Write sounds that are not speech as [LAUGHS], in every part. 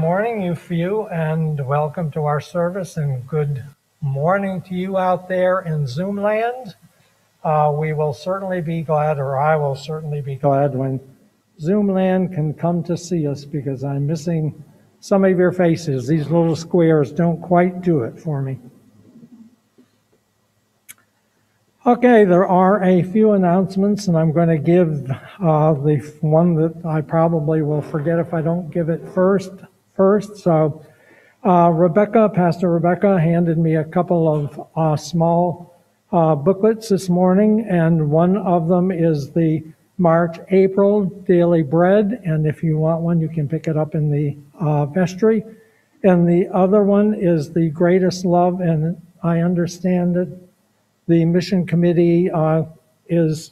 Morning, you few, and welcome to our service, and good morning to you out there in Zoom land. Uh, we will certainly be glad, or I will certainly be glad when Zoom land can come to see us because I'm missing some of your faces. These little squares don't quite do it for me. Okay, there are a few announcements, and I'm going to give uh, the one that I probably will forget if I don't give it first. First, so uh, Rebecca, Pastor Rebecca, handed me a couple of uh, small uh, booklets this morning, and one of them is the March April Daily Bread, and if you want one, you can pick it up in the uh, vestry. And the other one is the Greatest Love, and I understand it the mission committee uh, is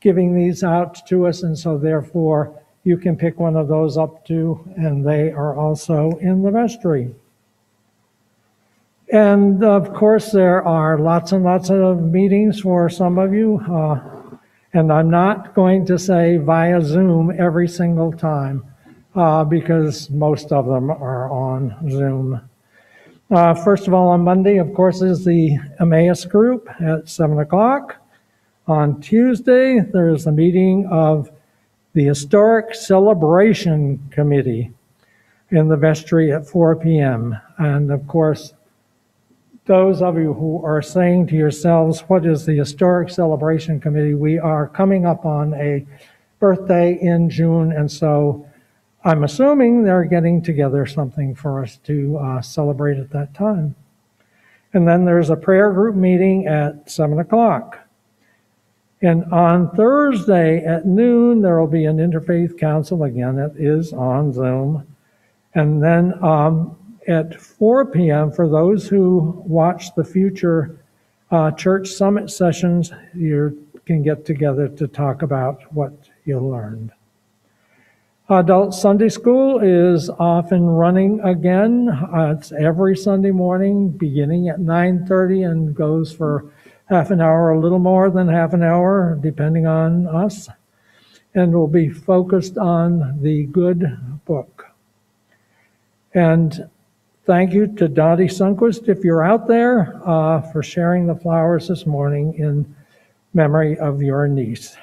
giving these out to us, and so therefore you can pick one of those up too, and they are also in the vestry. And of course, there are lots and lots of meetings for some of you, uh, and I'm not going to say via Zoom every single time uh, because most of them are on Zoom. Uh, first of all, on Monday, of course, is the Emmaus group at 7 o'clock. On Tuesday, there is a meeting of the Historic Celebration Committee in the vestry at 4 p.m. And of course, those of you who are saying to yourselves, what is the Historic Celebration Committee? We are coming up on a birthday in June, and so I'm assuming they're getting together something for us to uh, celebrate at that time. And then there's a prayer group meeting at 7 o'clock. And on Thursday at noon, there will be an interfaith council. Again, it is on Zoom. And then um, at 4 p.m., for those who watch the future uh, church summit sessions, you can get together to talk about what you learned. Adult Sunday School is off and running again. Uh, it's every Sunday morning, beginning at 9:30, and goes for half an hour, a little more than half an hour, depending on us, and we'll be focused on the good book. And thank you to Dottie Sunquist, if you're out there, uh, for sharing the flowers this morning in memory of your niece.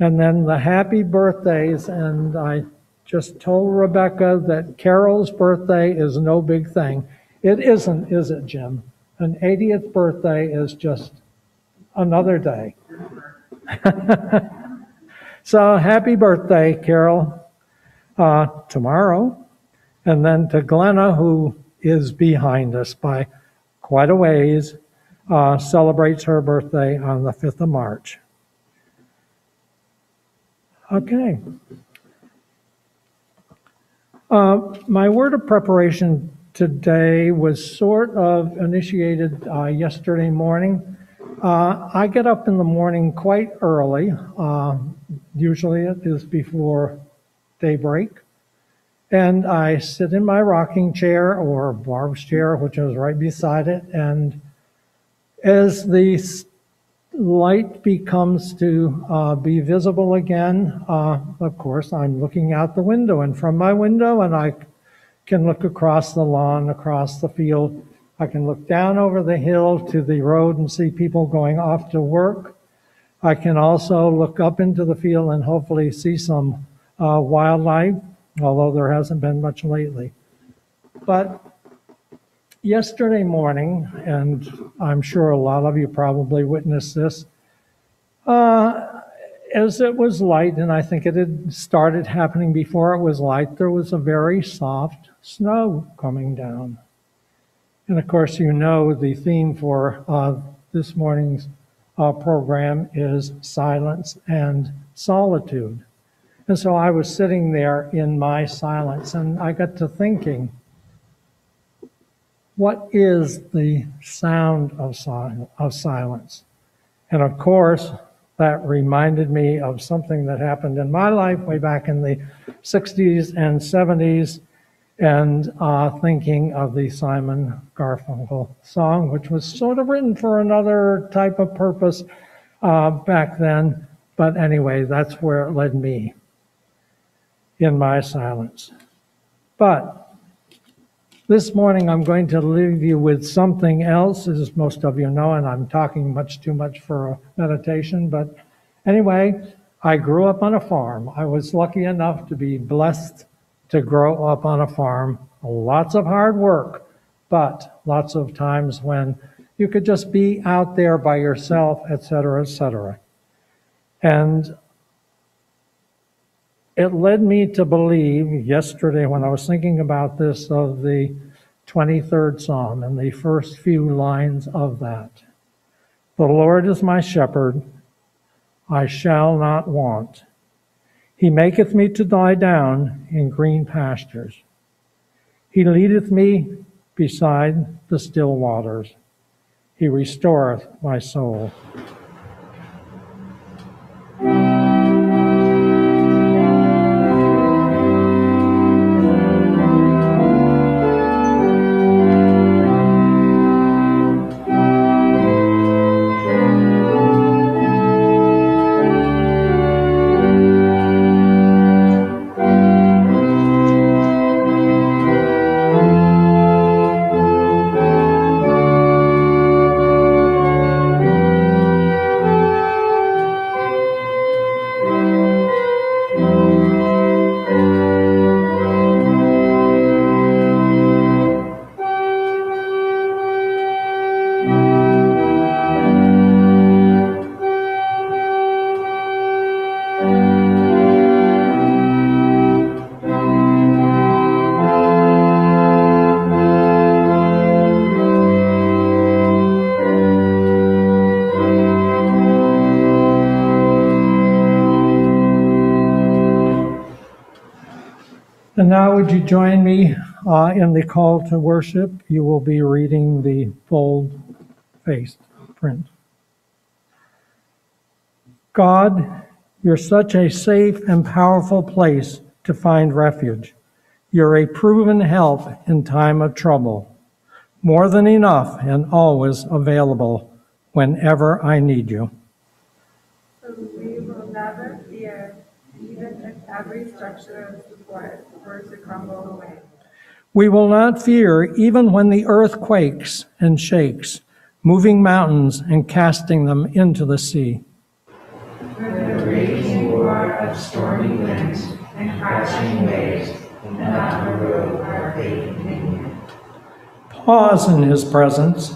And then the happy birthdays, and I just told Rebecca that Carol's birthday is no big thing. It isn't, is it, Jim? An 80th birthday is just another day. [LAUGHS] so happy birthday, Carol, uh, tomorrow. And then to Glenna, who is behind us by quite a ways, uh, celebrates her birthday on the 5th of March. Okay. Uh, my word of preparation today was sort of initiated uh, yesterday morning. Uh, I get up in the morning quite early. Uh, usually it is before daybreak. And I sit in my rocking chair or Barb's chair, which is right beside it. And as the light becomes to uh, be visible again, uh, of course, I'm looking out the window, and from my window, and I can look across the lawn, across the field. I can look down over the hill to the road and see people going off to work. I can also look up into the field and hopefully see some uh, wildlife, although there hasn't been much lately. But yesterday morning, and I'm sure a lot of you probably witnessed this, uh, as it was light, and I think it had started happening before it was light, there was a very soft snow coming down. And of course, you know the theme for uh, this morning's uh, program is silence and solitude. And so I was sitting there in my silence, and I got to thinking what is the sound of, sil- of silence? And of course, that reminded me of something that happened in my life way back in the 60s and 70s, and uh, thinking of the Simon Garfunkel song, which was sort of written for another type of purpose uh, back then. But anyway, that's where it led me in my silence. But this morning, I'm going to leave you with something else, as most of you know, and I'm talking much too much for a meditation. But anyway, I grew up on a farm. I was lucky enough to be blessed to grow up on a farm. Lots of hard work, but lots of times when you could just be out there by yourself, et cetera, et cetera. And it led me to believe yesterday when I was thinking about this of the 23rd Psalm and the first few lines of that. The Lord is my shepherd, I shall not want. He maketh me to lie down in green pastures. He leadeth me beside the still waters. He restoreth my soul. Join me uh, in the call to worship? You will be reading the bold faced print. God, you're such a safe and powerful place to find refuge. You're a proven help in time of trouble, more than enough and always available whenever I need you. So we will never fear, even if every structure of support were to crumble away. We will not fear even when the earth quakes and shakes, moving mountains and casting them into the sea. The raging roar of stormy winds and crashing waves, and on the road our faith. Pause in his presence.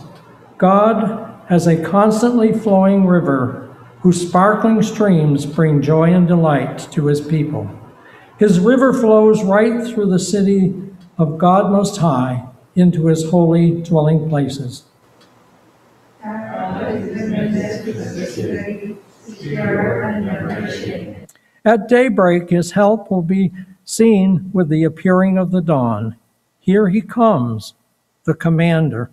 God as a constantly flowing river whose sparkling streams bring joy and delight to his people. His river flows right through the city of God Most High into his holy dwelling places. At daybreak, his help will be seen with the appearing of the dawn. Here he comes, the commander.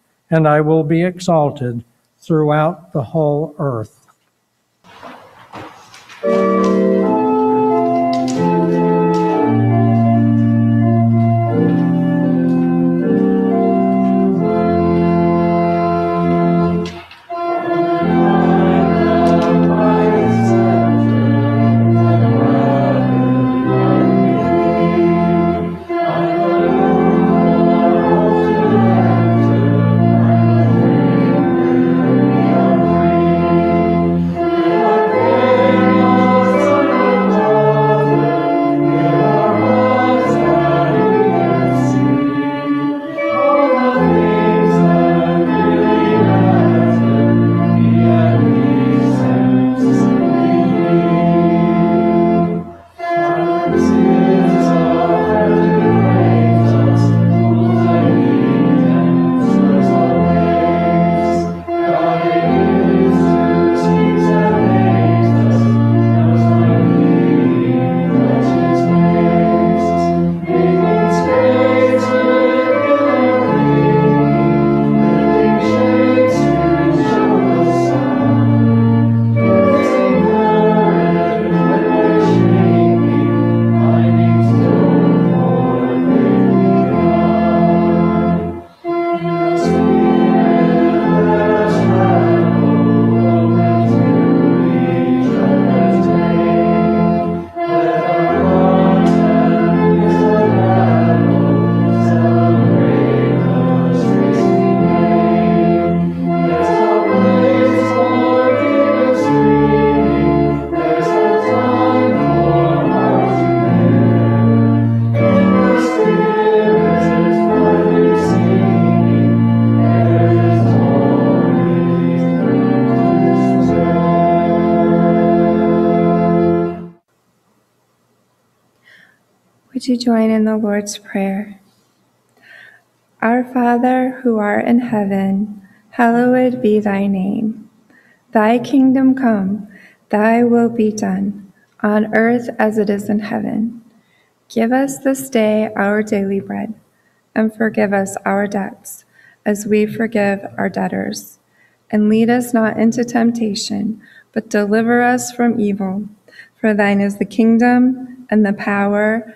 and I will be exalted throughout the whole earth. Join in the Lord's Prayer. Our Father, who art in heaven, hallowed be thy name. Thy kingdom come, thy will be done, on earth as it is in heaven. Give us this day our daily bread, and forgive us our debts, as we forgive our debtors. And lead us not into temptation, but deliver us from evil. For thine is the kingdom, and the power,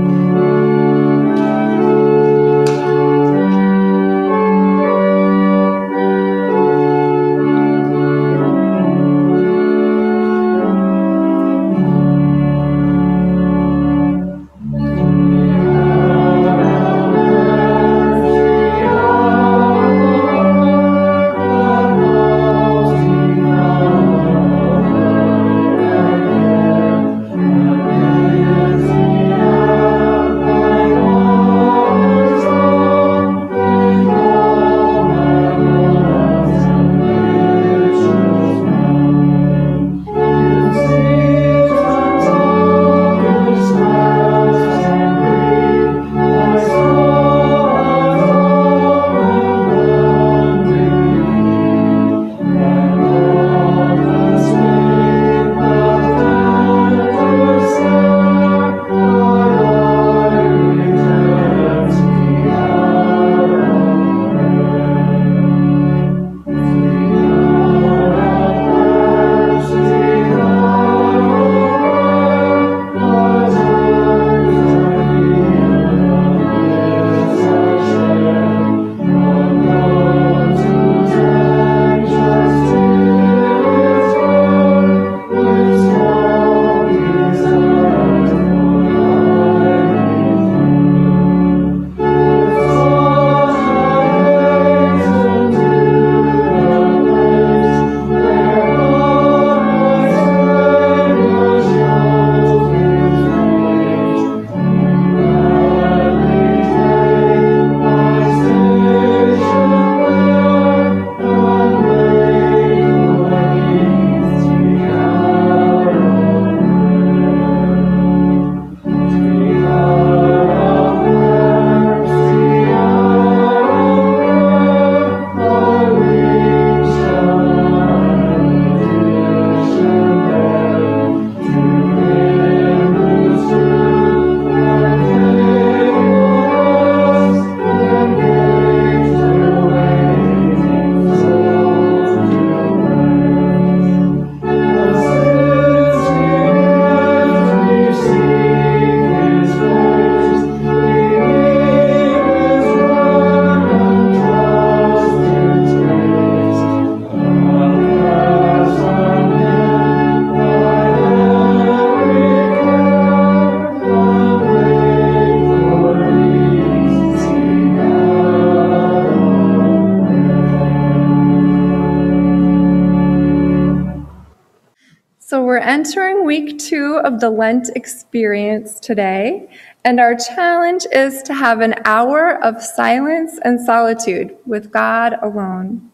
Entering week two of the Lent experience today, and our challenge is to have an hour of silence and solitude with God alone.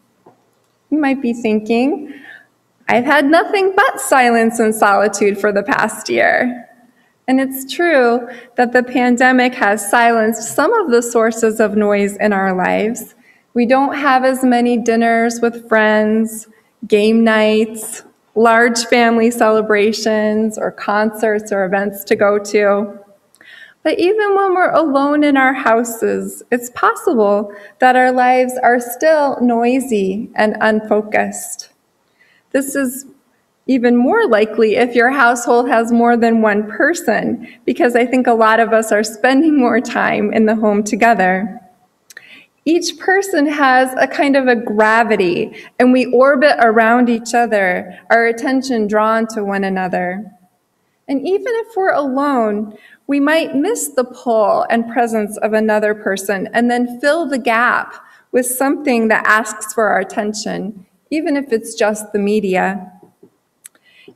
You might be thinking, I've had nothing but silence and solitude for the past year. And it's true that the pandemic has silenced some of the sources of noise in our lives. We don't have as many dinners with friends, game nights, large family celebrations or concerts or events to go to. But even when we're alone in our houses, it's possible that our lives are still noisy and unfocused. This is even more likely if your household has more than one person, because I think a lot of us are spending more time in the home together. Each person has a kind of a gravity, and we orbit around each other, our attention drawn to one another. And even if we're alone, we might miss the pull and presence of another person and then fill the gap with something that asks for our attention, even if it's just the media.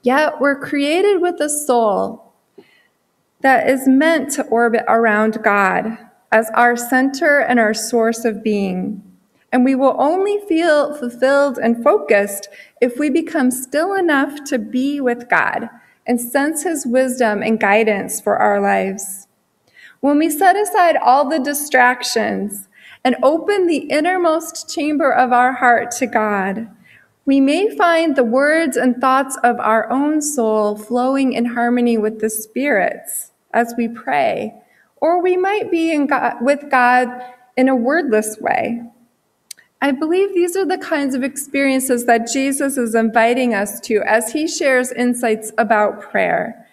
Yet we're created with a soul that is meant to orbit around God as our center and our source of being. And we will only feel fulfilled and focused if we become still enough to be with God and sense His wisdom and guidance for our lives. When we set aside all the distractions and open the innermost chamber of our heart to God, we may find the words and thoughts of our own soul flowing in harmony with the Spirit's as we pray, or we might be in God, with God in a wordless way. I believe these are the kinds of experiences that Jesus is inviting us to as he shares insights about prayer.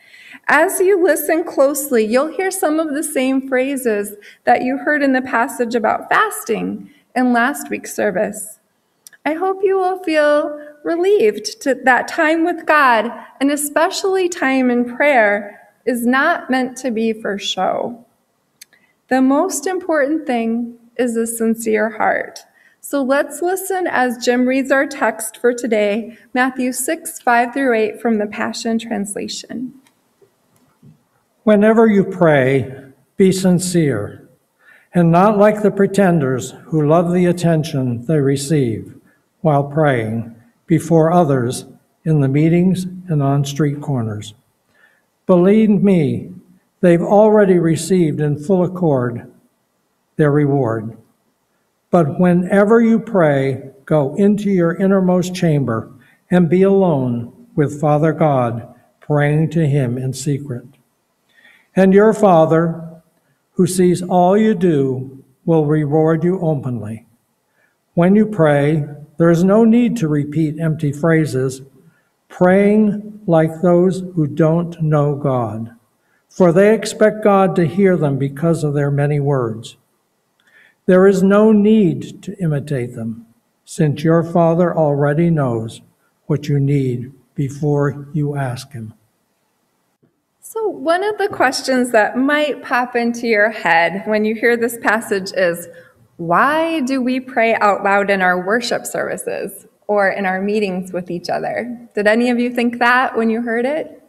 As you listen closely, you'll hear some of the same phrases that you heard in the passage about fasting in last week's service. I hope you will feel relieved that time with God, and especially time in prayer, is not meant to be for show. The most important thing is a sincere heart. So let's listen as Jim reads our text for today, Matthew 6, 5 through 8 from the Passion Translation. Whenever you pray, be sincere, and not like the pretenders who love the attention they receive while praying before others in the meetings and on street corners. Believe me, they've already received in full accord their reward. But whenever you pray, go into your innermost chamber and be alone with Father God, praying to Him in secret. And your Father, who sees all you do, will reward you openly. When you pray, there is no need to repeat empty phrases, praying like those who don't know God, for they expect God to hear them because of their many words. There is no need to imitate them, since your Father already knows what you need before you ask Him. So, one of the questions that might pop into your head when you hear this passage is why do we pray out loud in our worship services or in our meetings with each other? Did any of you think that when you heard it?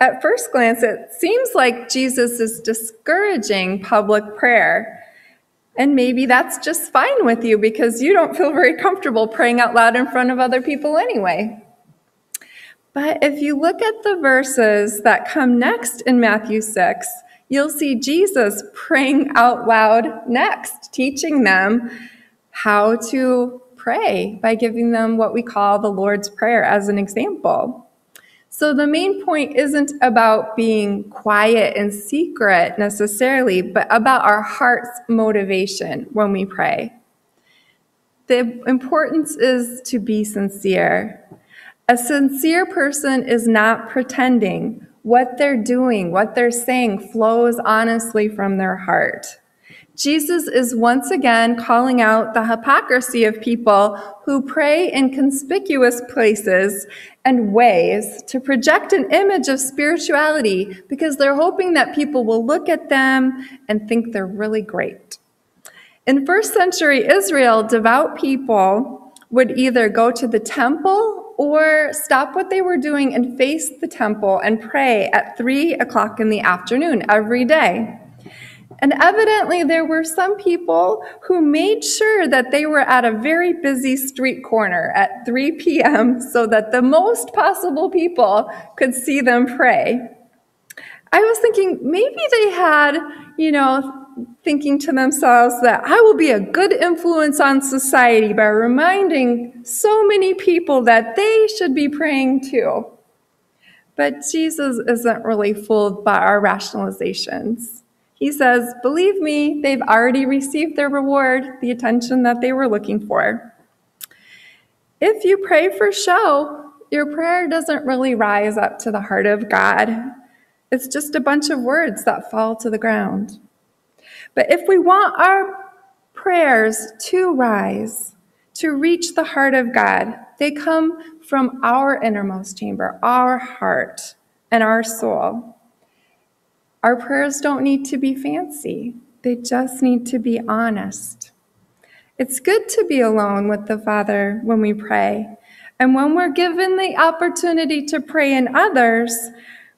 At first glance, it seems like Jesus is discouraging public prayer. And maybe that's just fine with you because you don't feel very comfortable praying out loud in front of other people anyway. But if you look at the verses that come next in Matthew 6, you'll see Jesus praying out loud next, teaching them how to pray by giving them what we call the Lord's Prayer as an example. So the main point isn't about being quiet and secret necessarily, but about our heart's motivation when we pray. The importance is to be sincere. A sincere person is not pretending. What they're doing, what they're saying flows honestly from their heart. Jesus is once again calling out the hypocrisy of people who pray in conspicuous places and ways to project an image of spirituality because they're hoping that people will look at them and think they're really great. In first century Israel, devout people would either go to the temple or stop what they were doing and face the temple and pray at three o'clock in the afternoon every day. And evidently, there were some people who made sure that they were at a very busy street corner at 3 p.m. so that the most possible people could see them pray. I was thinking maybe they had, you know, thinking to themselves that I will be a good influence on society by reminding so many people that they should be praying too. But Jesus isn't really fooled by our rationalizations. He says, Believe me, they've already received their reward, the attention that they were looking for. If you pray for show, your prayer doesn't really rise up to the heart of God. It's just a bunch of words that fall to the ground. But if we want our prayers to rise, to reach the heart of God, they come from our innermost chamber, our heart, and our soul. Our prayers don't need to be fancy, they just need to be honest. It's good to be alone with the Father when we pray. And when we're given the opportunity to pray in others,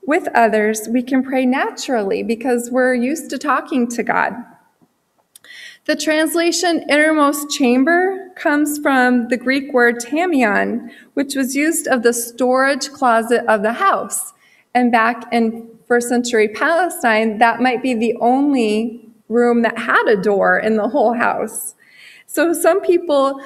with others, we can pray naturally because we're used to talking to God. The translation innermost chamber comes from the Greek word tamion, which was used of the storage closet of the house. And back in first century Palestine, that might be the only room that had a door in the whole house. So some people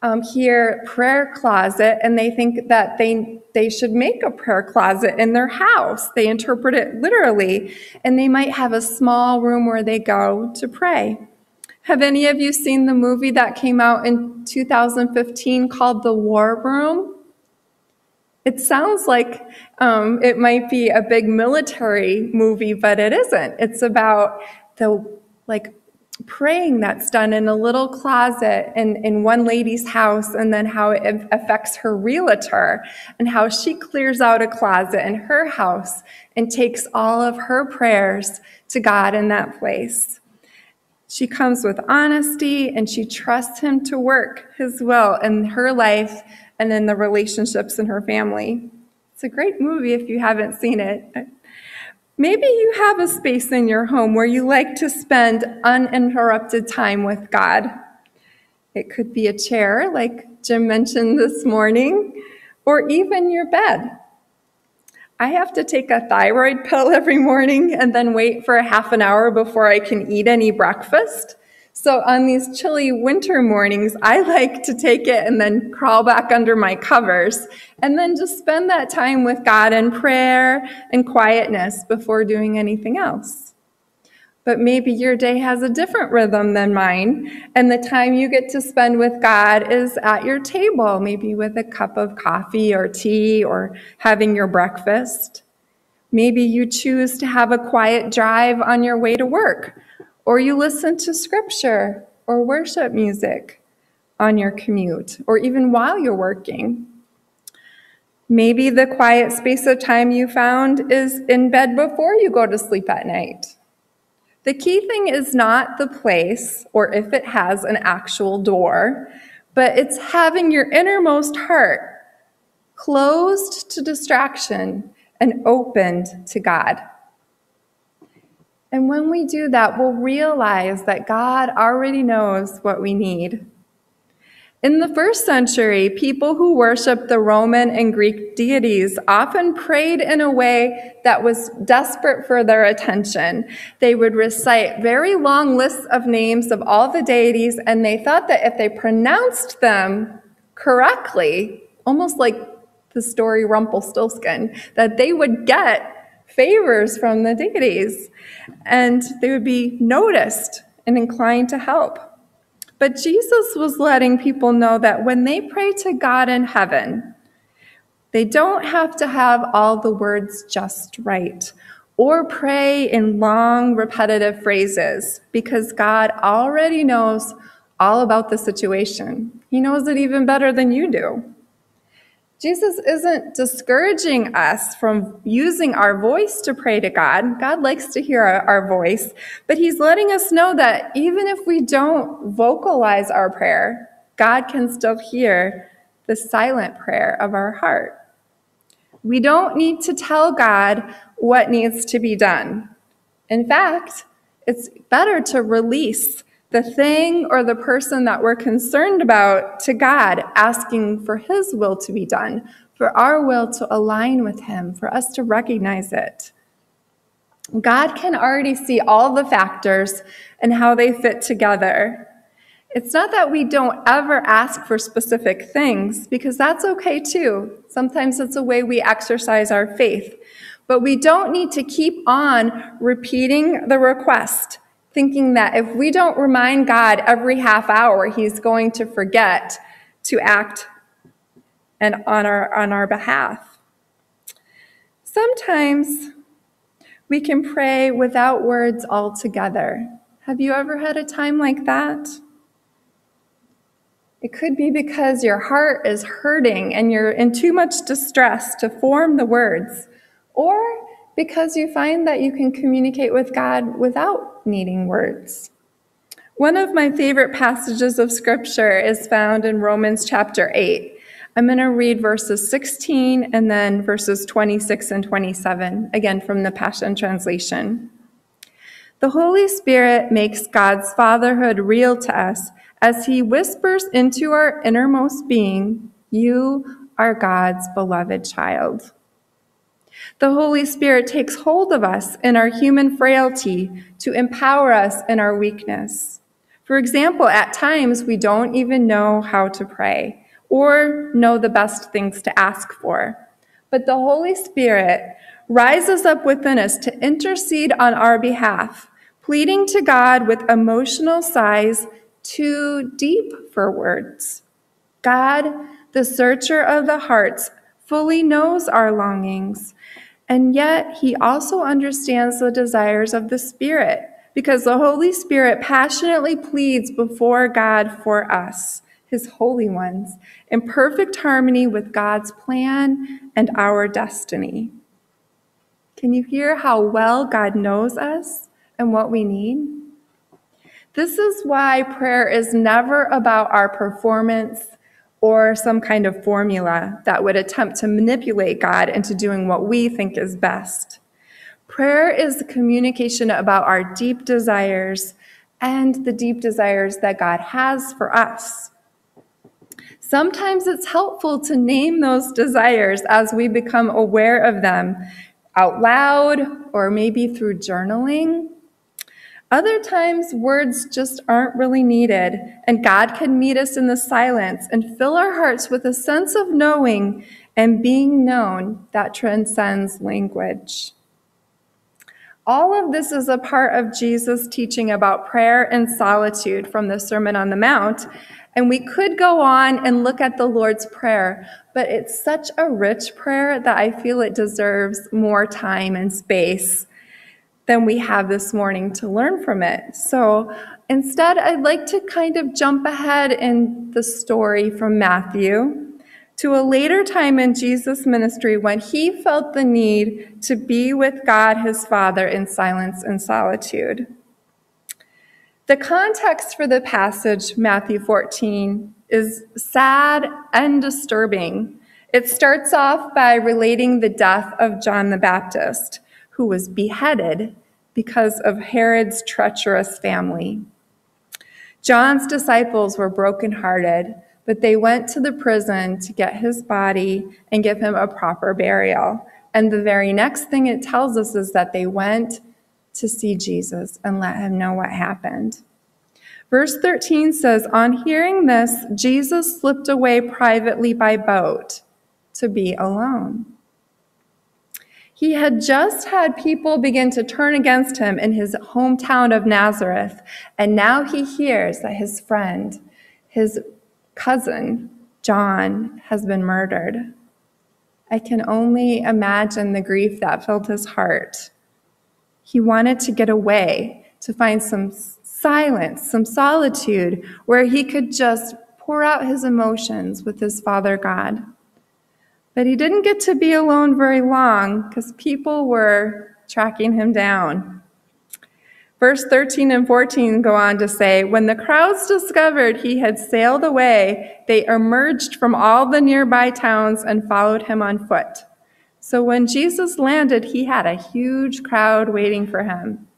um, hear prayer closet and they think that they they should make a prayer closet in their house. They interpret it literally, and they might have a small room where they go to pray. Have any of you seen the movie that came out in 2015 called The War Room? It sounds like um, it might be a big military movie, but it isn't. It's about the like praying that's done in a little closet in, in one lady's house and then how it affects her realtor and how she clears out a closet in her house and takes all of her prayers to God in that place. She comes with honesty and she trusts him to work his will in her life and then the relationships in her family. It's a great movie if you haven't seen it. Maybe you have a space in your home where you like to spend uninterrupted time with God. It could be a chair, like Jim mentioned this morning, or even your bed. I have to take a thyroid pill every morning and then wait for a half an hour before I can eat any breakfast. So on these chilly winter mornings, I like to take it and then crawl back under my covers and then just spend that time with God in prayer and quietness before doing anything else. But maybe your day has a different rhythm than mine, and the time you get to spend with God is at your table, maybe with a cup of coffee or tea or having your breakfast. Maybe you choose to have a quiet drive on your way to work or you listen to scripture or worship music on your commute, or even while you're working. Maybe the quiet space of time you found is in bed before you go to sleep at night. The key thing is not the place or if it has an actual door, but it's having your innermost heart closed to distraction and opened to God. And when we do that, we'll realize that God already knows what we need. In the first century, people who worshiped the Roman and Greek deities often prayed in a way that was desperate for their attention. They would recite very long lists of names of all the deities, and they thought that if they pronounced them correctly, almost like the story Rumpelstiltskin, that they would get favors from the deities and they would be noticed and inclined to help. But Jesus was letting people know that when they pray to God in heaven, they don't have to have all the words just right or pray in long, repetitive phrases because God already knows all about the situation. He knows it even better than you do. Jesus isn't discouraging us from using our voice to pray to God. God likes to hear our, our, voice, but He's letting us know that even if we don't vocalize our prayer, God can still hear the silent prayer of our heart. We don't need to tell God what needs to be done. In fact, it's better to release the thing or the person that we're concerned about to God, asking for His will to be done, for our will to align with Him, for us to recognize it. God can already see all the factors and how they fit together. It's not that we don't ever ask for specific things, because that's okay too. Sometimes it's a way we exercise our faith. But we don't need to keep on repeating the request thinking that if we don't remind God every half hour, he's going to forget to act and on our on our behalf. Sometimes we can pray without words altogether. Have you ever had a time like that? It could be because your heart is hurting and you're in too much distress to form the words. Or because you find that you can communicate with God without needing words. One of my favorite passages of scripture is found in Romans chapter 8. I'm going to read verses 16 and then verses 26 and 27, again from the Passion Translation. The Holy Spirit makes God's fatherhood real to us as he whispers into our innermost being, You are God's beloved child. The Holy Spirit takes hold of us in our human frailty to empower us in our weakness. For example, at times we don't even know how to pray or know the best things to ask for. But the Holy Spirit rises up within us to intercede on our behalf, pleading to God with emotional sighs too deep for words. God, the searcher of the hearts, fully knows our longings, and yet he also understands the desires of the Spirit because the Holy Spirit passionately pleads before God for us, his holy ones, in perfect harmony with God's plan and our destiny. Can you hear how well God knows us and what we need? This is why prayer is never about our performance or some kind of formula that would attempt to manipulate God into doing what we think is best. Prayer is the communication about our deep desires and the deep desires that God has for us. Sometimes it's helpful to name those desires as we become aware of them out loud or maybe through journaling. Other times, words just aren't really needed, and God can meet us in the silence and fill our hearts with a sense of knowing and being known that transcends language. All of this is a part of Jesus' teaching about prayer and solitude from the Sermon on the Mount. And we could go on and look at the Lord's Prayer, but it's such a rich prayer that I feel it deserves more time and space than we have this morning to learn from it. So instead, I'd like to kind of jump ahead in the story from Matthew to a later time in Jesus' ministry when he felt the need to be with God his Father in silence and solitude. The context for the passage, Matthew 14, is sad and disturbing. It starts off by relating the death of John the Baptist, who was beheaded because of Herod's treacherous family. John's disciples were brokenhearted but they went to the prison to get his body and give him a proper burial. And the very next thing it tells us is that they went to see Jesus and let him know what happened. Verse 13 says, On hearing this, Jesus slipped away privately by boat to be alone. He had just had people begin to turn against him in his hometown of Nazareth, and now he hears that his friend, his cousin, John, has been murdered. I can only imagine the grief that filled his heart. He wanted to get away, to find some silence, some solitude, where he could just pour out his emotions with his Father God. But he didn't get to be alone very long because people were tracking him down. Verse 13 and 14 go on to say, When the crowds discovered he had sailed away, they emerged from all the nearby towns and followed him on foot. So when Jesus landed, he had a huge crowd waiting for him.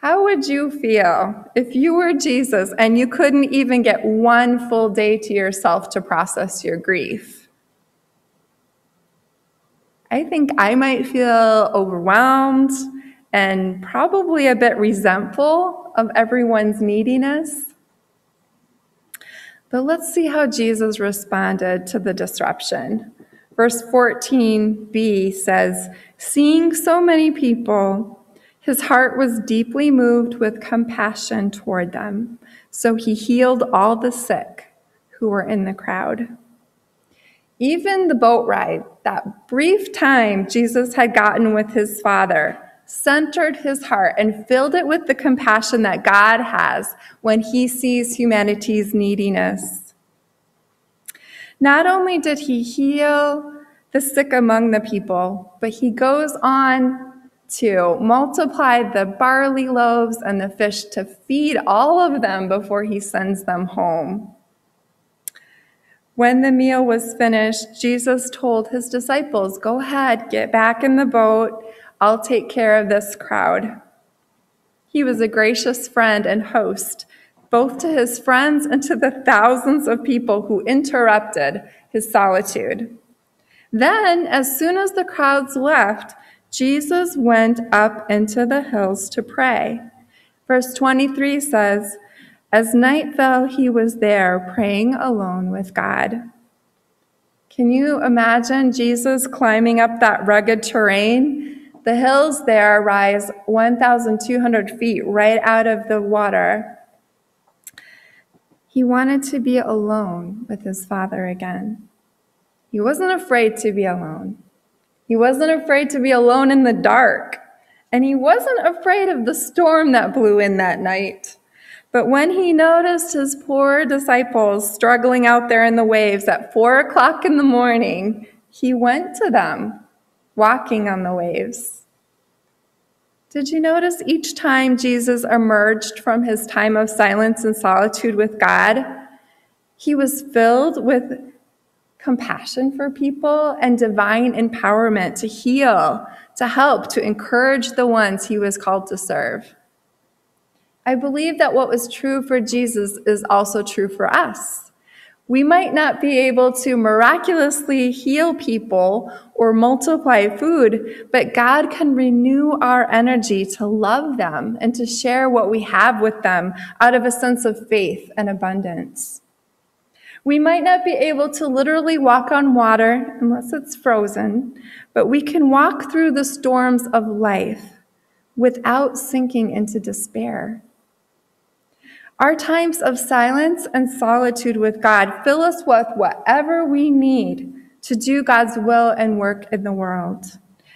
How would you feel if you were Jesus and you couldn't even get one full day to yourself to process your grief? I think I might feel overwhelmed and probably a bit resentful of everyone's neediness. But let's see how Jesus responded to the disruption. Verse 14b says, Seeing so many people, his heart was deeply moved with compassion toward them. So he healed all the sick who were in the crowd. Even the boat ride, that brief time Jesus had gotten with his father, centered his heart and filled it with the compassion that God has when he sees humanity's neediness. Not only did he heal the sick among the people, but he goes on to multiply the barley loaves and the fish to feed all of them before he sends them home. When the meal was finished, Jesus told his disciples, Go ahead, get back in the boat I'll take care of this crowd. He was a gracious friend and host, both to his friends and to the thousands of people who interrupted his solitude. Then, as soon as the crowds left, Jesus went up into the hills to pray. Verse 23 says, As night fell, he was there praying alone with God. Can you imagine Jesus climbing up that rugged terrain? The hills there rise 1,200 feet right out of the water. He wanted to be alone with his Father again. He wasn't afraid to be alone. He wasn't afraid to be alone in the dark. And he wasn't afraid of the storm that blew in that night. But when he noticed his poor disciples struggling out there in the waves at four o'clock in the morning, he went to them, walking on the waves. Did you notice each time Jesus emerged from his time of silence and solitude with God, he was filled with compassion for people and divine empowerment to heal, to help, to encourage the ones he was called to serve? I believe that what was true for Jesus is also true for us. We might not be able to miraculously heal people or multiply food, but God can renew our energy to love them and to share what we have with them out of a sense of faith and abundance. We might not be able to literally walk on water unless it's frozen, but we can walk through the storms of life without sinking into despair. Our times of silence and solitude with God fill us with whatever we need to do God's will and work in the world.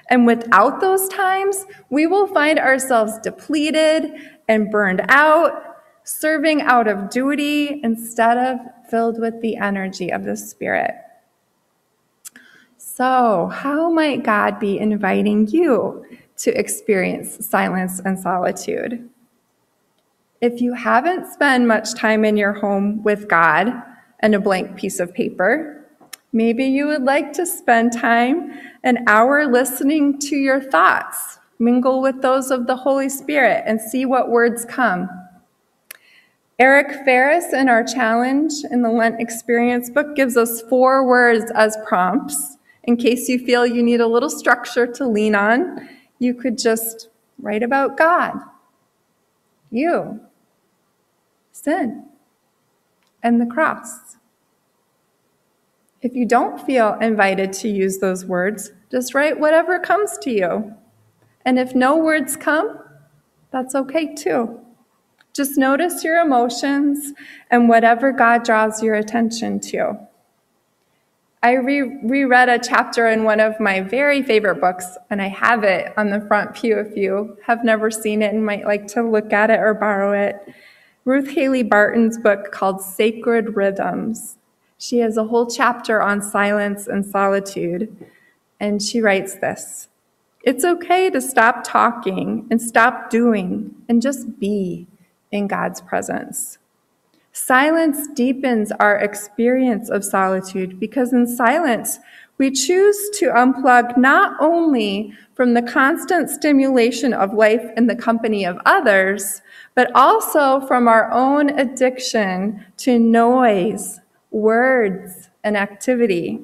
And without those times, we will find ourselves depleted and burned out, serving out of duty instead of filled with the energy of the Spirit. So, how might God be inviting you to experience silence and solitude? If you haven't spent much time in your home with God and a blank piece of paper, maybe you would like to spend time, an hour listening to your thoughts, mingle with those of the Holy Spirit, and see what words come. Eric Ferris in our challenge in the Lent Experience book gives us four words as prompts. In case you feel you need a little structure to lean on, you could just write about God, you, sin and the cross. If you don't feel invited to use those words, just write whatever comes to you. And if no words come, that's okay too. Just notice your emotions and whatever God draws your attention to. I re- reread a chapter in one of my very favorite books, and I have it on the front pew if you have never seen it and might like to look at it or borrow it. Ruth Haley Barton's book called Sacred Rhythms. She has a whole chapter on silence and solitude, and she writes this It's okay to stop talking and stop doing and just be in God's presence. Silence deepens our experience of solitude because in silence, we choose to unplug not only from the constant stimulation of life in the company of others, but also from our own addiction to noise, words, and activity.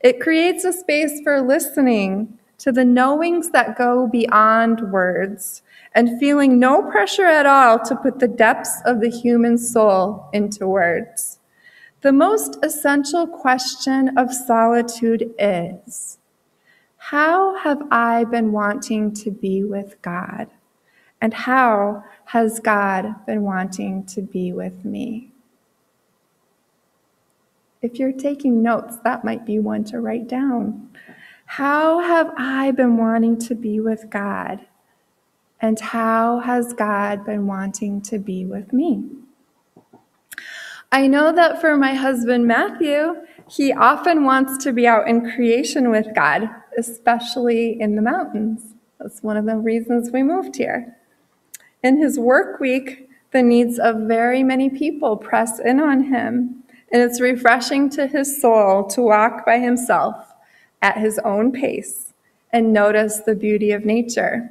It creates a space for listening to the knowings that go beyond words and feeling no pressure at all to put the depths of the human soul into words. The most essential question of solitude is How have I been wanting to be with God? And how has God been wanting to be with me? If you're taking notes, that might be one to write down. How have I been wanting to be with God? And how has God been wanting to be with me? I know that for my husband Matthew, he often wants to be out in creation with God, especially in the mountains. That's one of the reasons we moved here. In his work week, the needs of very many people press in on him, and it's refreshing to his soul to walk by himself at his own pace and notice the beauty of nature.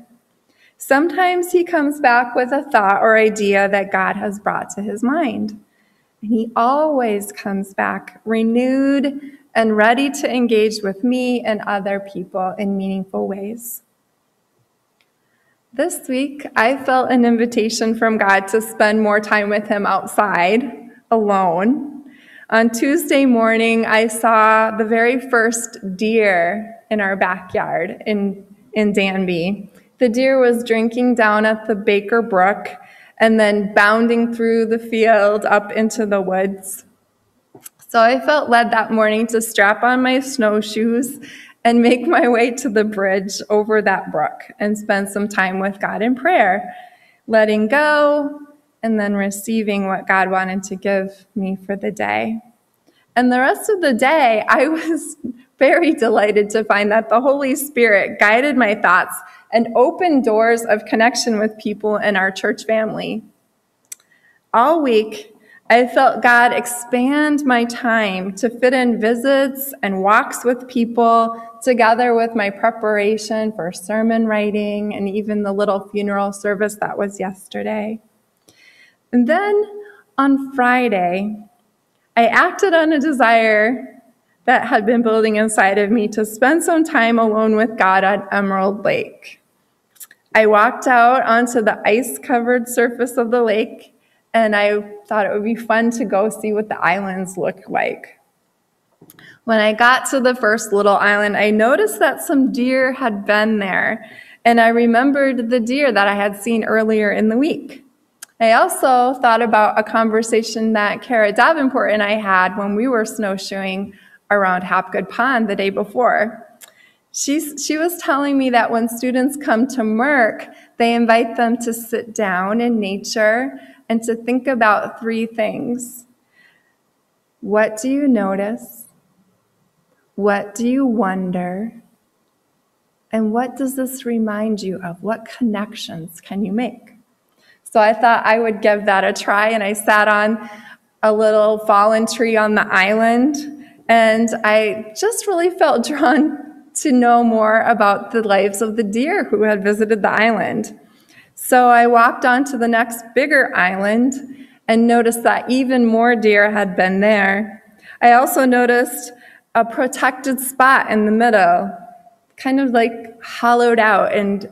Sometimes he comes back with a thought or idea that God has brought to his mind. And he always comes back renewed and ready to engage with me and other people in meaningful ways. This week, I felt an invitation from God to spend more time with Him outside, alone. On Tuesday morning, I saw the very first deer in our backyard in, in Danby. The deer was drinking down at the Baker Brook and then bounding through the field up into the woods. So I felt led that morning to strap on my snowshoes and make my way to the bridge over that brook and spend some time with God in prayer, letting go and then receiving what God wanted to give me for the day. And the rest of the day, [LAUGHS] I was very delighted to find that the Holy Spirit guided my thoughts and opened doors of connection with people in our church family. All week, I felt God expand my time to fit in visits and walks with people, together with my preparation for sermon writing and even the little funeral service that was yesterday. And then on Friday, I acted on a desire that had been building inside of me to spend some time alone with God at Emerald Lake. I walked out onto the ice covered surface of the lake and I thought it would be fun to go see what the islands look like. When I got to the first little island, I noticed that some deer had been there, and I remembered the deer that I had seen earlier in the week. I also thought about a conversation that Kara Davenport and I had when we were snowshoeing around Hapgood Pond the day before. She's, she was telling me that when students come to Merck, they invite them to sit down in nature and to think about three things. What do you notice? What do you wonder? And what does this remind you of? What connections can you make? So I thought I would give that a try, and I sat on a little fallen tree on the island, and I just really felt [LAUGHS] drawn to know more about the lives of the deer who had visited the island. So I walked on to the next bigger island and noticed that even more deer had been there. I also noticed a protected spot in the middle, kind of like hollowed out, and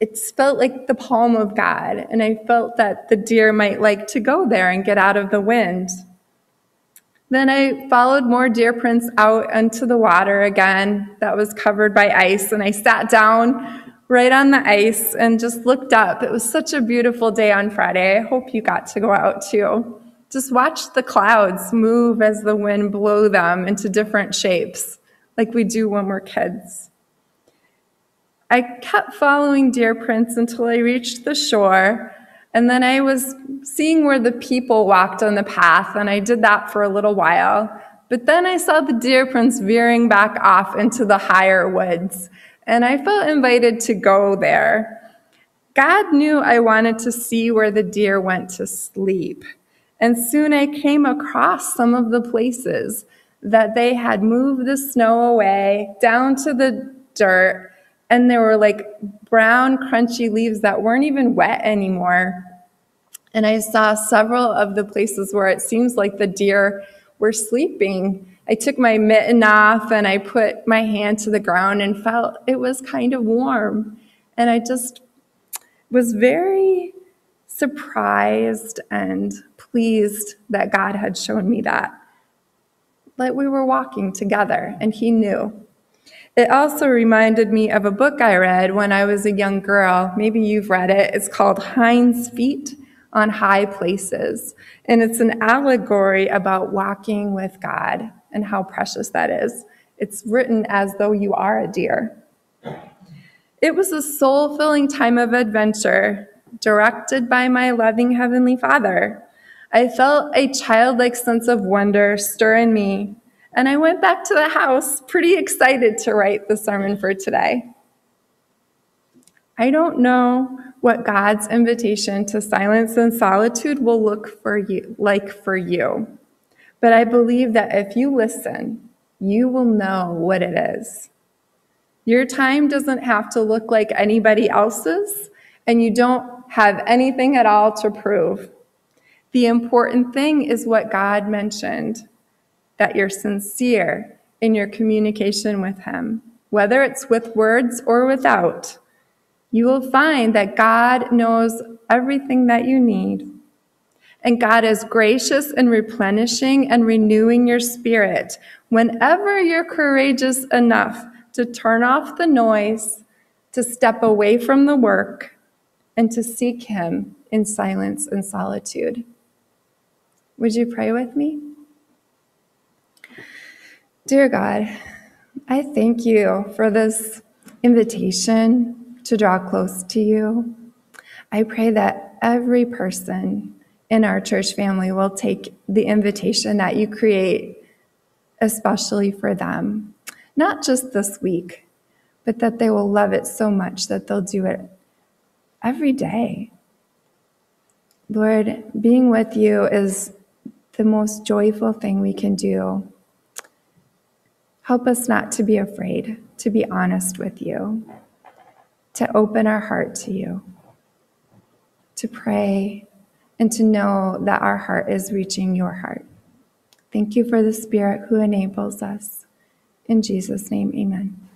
it felt like the palm of God. And I felt that the deer might like to go there and get out of the wind. Then I followed more deer prints out into the water again that was covered by ice, and I sat down right on the ice and just looked up. It was such a beautiful day on Friday. I hope you got to go out too. Just watch the clouds move as the wind blow them into different shapes, like we do when we're kids. I kept following deer prints until I reached the shore, and then I was seeing where the people walked on the path, and I did that for a little while. But then I saw the deer prints veering back off into the higher woods, and I felt invited to go there. God knew I wanted to see where the deer went to sleep. And soon I came across some of the places that they had moved the snow away down to the dirt, and there were like brown, crunchy leaves that weren't even wet anymore. And I saw several of the places where it seems like the deer were sleeping. I took my mitten off and I put my hand to the ground and felt it was kind of warm. And I just was very surprised and pleased that God had shown me that. That we were walking together and He knew. It also reminded me of a book I read when I was a young girl. Maybe you've read it. It's called Hinds Feet on High Places. And it's an allegory about walking with God and how precious that is. It's written as though you are a deer. It was a soul filling time of adventure, directed by my loving Heavenly Father. I felt a childlike sense of wonder stir in me, and I went back to the house pretty excited to write the sermon for today. I don't know what God's invitation to silence and solitude will look for you like for you. But I believe that if you listen, you will know what it is. Your time doesn't have to look like anybody else's, and you don't have anything at all to prove. The important thing is what God mentioned that you're sincere in your communication with Him, whether it's with words or without. You will find that God knows everything that you need. And God is gracious in replenishing and renewing your spirit whenever you're courageous enough to turn off the noise, to step away from the work, and to seek Him in silence and solitude. Would you pray with me? Dear God, I thank you for this invitation to draw close to you. I pray that every person in our church family will take the invitation that you create, especially for them, not just this week, but that they will love it so much that they'll do it every day. Lord, being with you is the most joyful thing we can do. Help us not to be afraid, to be honest with you, to open our heart to you, to pray, and to know that our heart is reaching your heart. Thank you for the Spirit who enables us. In Jesus' name, amen.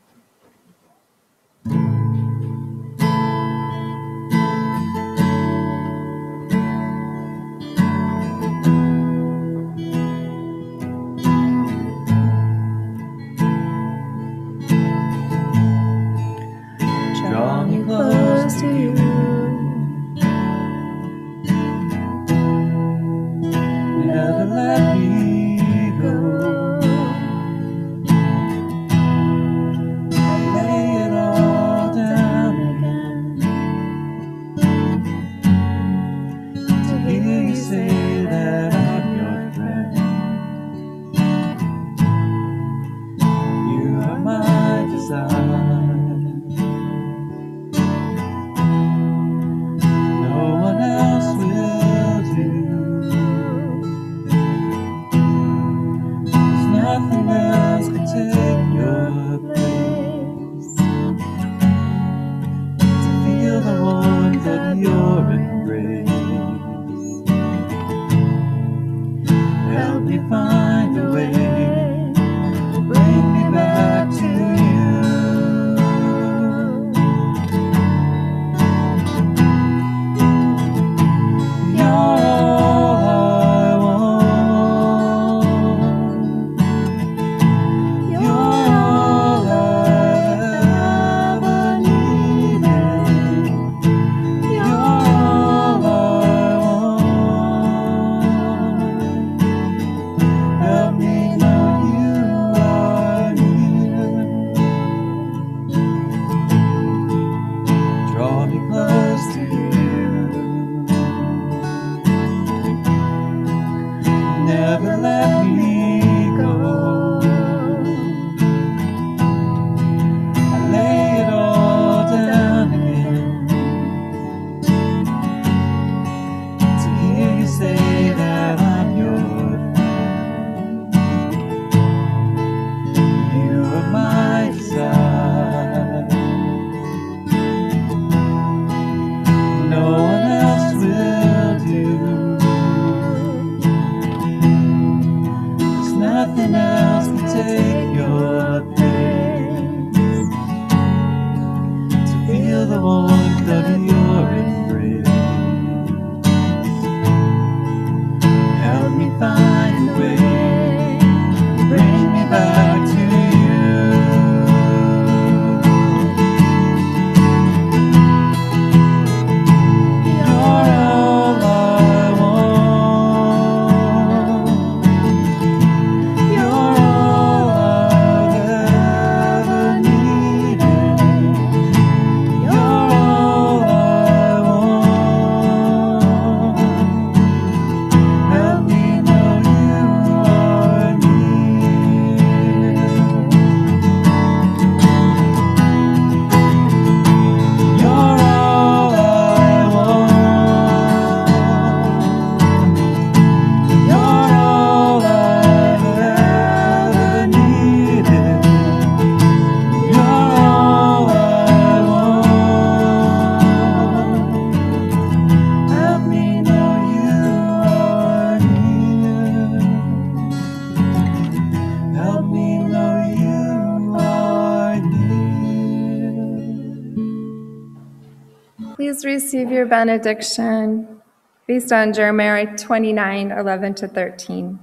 Benediction based on Jeremiah 29 11 to 13.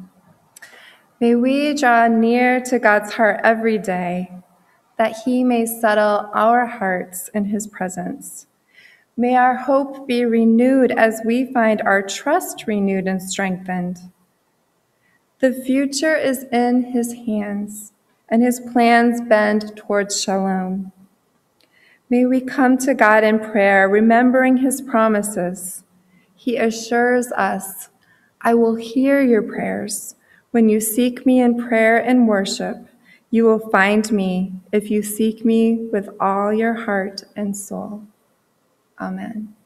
May we draw near to God's heart every day, that he may settle our hearts in his presence. May our hope be renewed as we find our trust renewed and strengthened. The future is in his hands, and his plans bend towards shalom. May we come to God in prayer, remembering his promises. He assures us, I will hear your prayers. When you seek me in prayer and worship, you will find me if you seek me with all your heart and soul. Amen.